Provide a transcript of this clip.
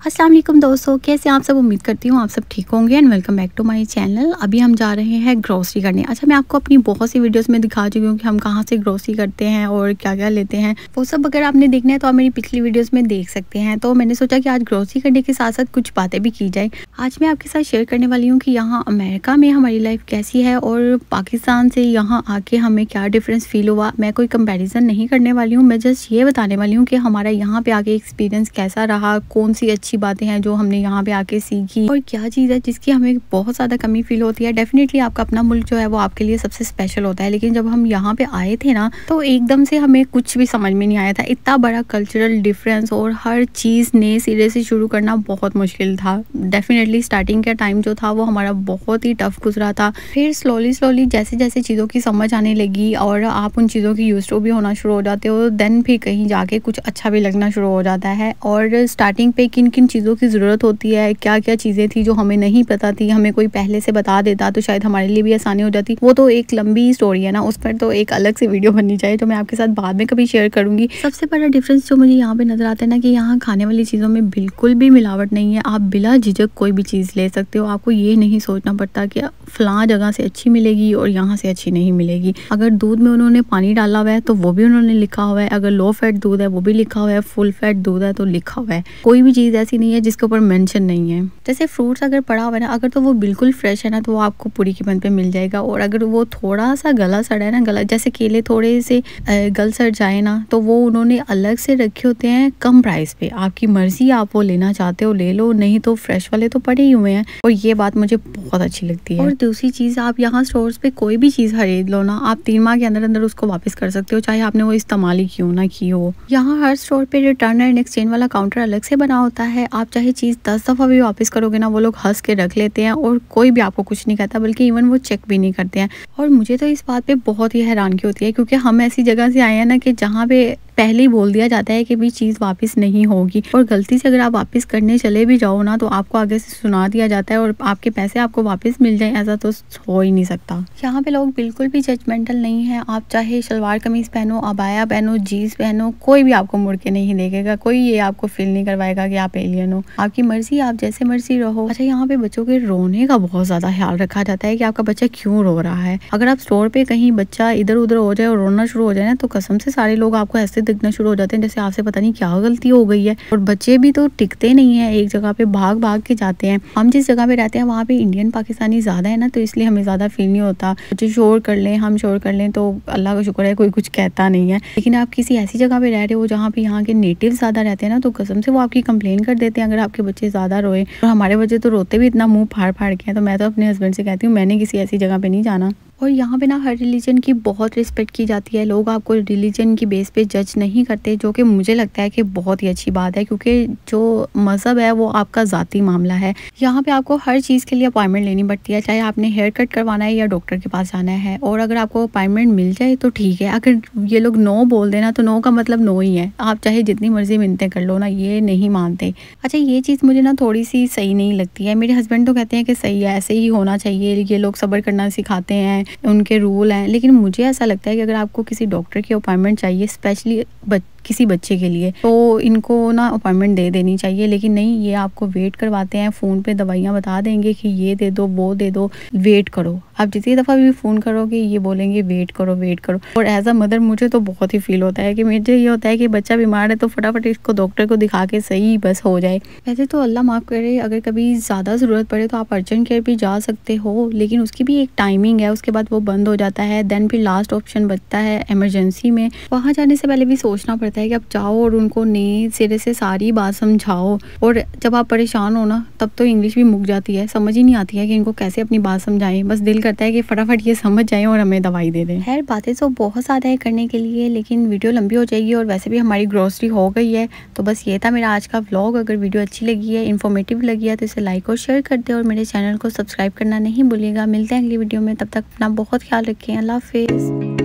असलम दोस्तों, कैसे आप सब? उम्मीद करती हूँ आप सब ठीक होंगे and welcome back to my channel अभी हम जा रहे हैं ग्रोसरी करने। अच्छा मैं आपको अपनी बहुत सी वीडियोस में दिखा चुकी हूँ कि हम कहाँ से ग्रोसरी करते हैं और क्या क्या लेते हैं। वो सब अगर आपने देखना है तो आप मेरी पिछली वीडियोस में देख सकते हैं। तो मैंने सोचा कि आज ग्रोसरी करने के साथ साथ कुछ बातें भी की जाए। आज मैं आपके साथ शेयर करने वाली हूँ कि यहाँ अमेरिका में हमारी लाइफ कैसी है और पाकिस्तान से यहाँ आके हमें क्या डिफरेंस फील हुआ। मैं कोई कंपेरिजन नहीं करने वाली हूँ। मैं जस्ट ये बताने वाली हूँ कि हमारा यहाँ पे आके एक्सपीरियंस कैसा रहा, कौन सी अच्छी बातें हैं जो हमने यहाँ पे आके सीखी। और क्या चीज़ है जिसकी हमें बहुत ज़्यादा कमी फील होती है? डेफिनेटली आपका अपना मुल्क जो है वो आपके लिए सबसे स्पेशल होता है। लेकिन जब हम यहाँ पे आए थे ना तो एकदम से हमें कुछ भी समझ में नहीं आया था। इतना बड़ा कल्चरल डिफरेंस और हर चीज़ नए सिरे से शुरू करना बहुत मुश्किल था। डेफिनेटली स्टार्टिंग का टाइम जो था वो हमारा बहुत ही टफ गुजरा था। फिर स्लोली स्लोली जैसे जैसे चीज़ों की समझ आने लगी और आप उन चीज़ों की यूज़ टू भी होना शुरू हो जाते हो देन फिर कहीं जाके कुछ अच्छा भी लगना शुरू हो जाता है। और स्टार्टिंग पे किन किन चीज़ों की ज़रूरत ज़रूरत होती है क्या क्या चीज़ें थी जो हमें नहीं पता थी, हमें कोई पहले से बता देता तो शायद हमारे लिए भी आसानी हो जाती। वो तो एक लंबी स्टोरी है ना, उस पर तो एक अलग से वीडियो बननी चाहिए तो मैं आपके साथ बाद में कभी शेयर करूँगी। सबसे बड़ा डिफरेंस जो मुझे यहाँ पे नज़र आता है ना कि यहाँ खाने वाली चीज़ों में बिल्कुल भी मिलावट नहीं है। आप बिला झिझक कोई भी चीज़ ले सकते हो। आपको ये नहीं सोचना पड़ता कि फलां जगह से अच्छी मिलेगी और यहाँ से अच्छी नहीं मिलेगी। अगर दूध में उन्होंने पानी डाला हुआ है तो वो भी उन्होंने लिखा हुआ है। अगर लो फैट दूध है, वो भी लिखा हुआ है। फुल फैट दूध है तो लिखा हुआ है। कोई भी चीज़ ऐसी नहीं है जिसके ऊपर मेंशन नहीं है। जैसे फ्रूट्स अगर पड़ा हुआ है ना, अगर तो वो बिल्कुल फ्रेश है ना तो वो आपको पूरी कीमत पे मिल जाएगा। और अगर वो थोड़ा सा गला सड़ा है ना, गला, जैसे केले थोड़े से गल सड़ जाए ना तो वो उन्होंने अलग से रखे होते हैं कम प्राइस पे। आपकी मर्ज़ी, आप वो लेना चाहते हो, ले लो, नहीं तो फ्रेश वाले तो पड़े ही हुए हैं। और ये बात मुझे बहुत अच्छी लगती है। और दूसरी चीज़, आप यहाँ स्टोर पे कोई भी चीज़ खरीद लो ना, आप तीन माह के अंदर अंदर उसको वापस कर सकते हो, चाहे आपने वो इस्तेमाल ही क्यों ना की हो। यहाँ हर स्टोर पे रिटर्न एंड एक्सचेंज वाला काउंटर अलग से बना होता है। आप चाहे चीज़ दस दफ़ा भी वापस करोगे ना, वो लोग हंस के रख लेते हैं और कोई भी आपको कुछ नहीं कहता, बल्कि इवन वो चेक भी नहीं करते हैं। और मुझे तो इस बात पे बहुत ही हैरानगी होती है, क्योंकि हम ऐसी जगह से आए हैं ना कि जहाँ पे पहले ही बोल दिया जाता है कि भी चीज़ वापस नहीं होगी। और गलती से अगर आप वापस करने चले भी जाओ ना तो आपको आगे से सुना दिया जाता है और आपके पैसे आपको वापस मिल जाए, ऐसा तो हो ही नहीं सकता। यहाँ पे लोग बिल्कुल भी जजमेंटल नहीं है। आप चाहे शलवार कमीज पहनो, अबाया पहनो जीन्स पहनो, कोई भी आपको मुड़ के नहीं देखेगा, कोई ये आपको फील नहीं करवाएगा कि आप एलियन हो। आपकी मर्ज़ी, आप जैसे मर्ज़ी रहो। अच्छा यहाँ पे बच्चों के रोने का बहुत ज़्यादा ख्याल रखा जाता है कि आपका बच्चा क्यों रो रहा है। अगर आप स्टोर पे कहीं बच्चा इधर उधर हो जाए और रोना शुरू हो जाए ना तो कसम से सारे लोग आपको ऐसे दिखना शुरू हो जाते हैं, जैसे आपसे पता नहीं क्या गलती हो गई है। और बच्चे भी तो टिकते नहीं है, एक जगह पे भाग भाग के जाते हैं। हम जिस जगह पे रहते हैं, वहाँ पे इंडियन पाकिस्तानी ज़्यादा है ना तो इसलिए हमें ज़्यादा फील नहीं होता। बच्चे शोर कर लें, हम शोर कर लें तो अल्लाह का शुक्र है, कोई कुछ कहता नहीं है। लेकिन आप किसी ऐसी जगह पे रह रहे हो, जहाँ पे यहाँ के नेटिव ज़्यादा रहते हैं ना तो कसम से वो आपकी कंप्लेन कर देते हैं, अगर आपके बच्चे ज़्यादा रोए। और हमारे बच्चे तो रोते भी इतना मुँह फाड़ फाड़ के हैं तो मैं तो अपने हस्बैंड से कहती हूँ, मैंने किसी ऐसी जगह पे नहीं जाना। और यहाँ पे ना हर रिलीजन की बहुत रिस्पेक्ट की जाती है। लोग आपको रिलीजन की बेस पे जज नहीं करते, जो कि मुझे लगता है कि बहुत ही अच्छी बात है, क्योंकि जो मज़हब है, वो आपका ज़ाती मामला है। यहाँ पे आपको हर चीज़ के लिए अपॉइंटमेंट लेनी पड़ती है, चाहे आपने हेयर कट करवाना है या डॉक्टर के पास जाना है। और अगर आपको अपॉइंटमेंट मिल जाए तो ठीक है। अगर ये लोग नो बोल देना तो नो का मतलब नो ही है। आप चाहे जितनी मर्ज़ी मिनते कर लो ना, ये नहीं मानते। अच्छा ये चीज़ मुझे ना थोड़ी सी सही नहीं लगती है। मेरे हस्बैंड तो कहते हैं कि सही है, ऐसे ही होना चाहिए, ये लोग सब्र करना सिखाते हैं। उनके रूल हैं। लेकिन मुझे ऐसा लगता है कि अगर आपको किसी डॉक्टर की अपॉइंटमेंट चाहिए स्पेशली बच, किसी बच्चे के लिए तो इनको ना अपॉइंटमेंट दे देनी चाहिए। लेकिन नहीं, ये आपको वेट करवाते हैं फ़ोन पे दवाइयाँ बता देंगे कि ये दे दो, वो दे दो वेट करो। आप जितनी दफ़ा भी फ़ोन करोगे, ये बोलेंगे वेट करो वेट करो। और एज अ मदर मुझे तो बहुत ही फील होता है कि मुझे ये होता है कि बच्चा बीमार है तो फटाफट इसको डॉक्टर को दिखा के सही बस हो जाए। वैसे तो अल्लाह माफ़ करे, अगर कभी ज़्यादा ज़रूरत पड़े तो आप अर्जेंट केयर भी जा सकते हो, लेकिन उसकी भी एक टाइमिंग है, उसके बाद वो बंद हो जाता है देन फिर लास्ट ऑप्शन बचता है एमरजेंसी में। वहाँ जाने से पहले भी सोचना पड़ता है कि आप जाओ और उनको नए सिरे से सारी बात समझाओ। और जब आप परेशान हो ना, तब तो इंग्लिश भी मुक जाती है, समझ ही नहीं आती है कि इनको कैसे अपनी बात समझाएँ। बस दिल करता है कि फटाफट ये समझ जाए और हमें दवाई दे दें। खैर, बातें तो बहुत ज़्यादा है करने के लिए, लेकिन वीडियो लंबी हो जाएगी और वैसे भी हमारी ग्रोसरी हो गई है। तो बस ये था मेरा आज का व्लॉग अगर वीडियो अच्छी लगी है इन्फॉर्मेटिव लगी है तो इसे लाइक और शेयर कर दे और मेरे चैनल को सब्सक्राइब करना नहीं भूलिएगा। मिलते हैं अगली वीडियो में, तब तक अपना बहुत ख्याल रखें। अल्लाह हाफिज़।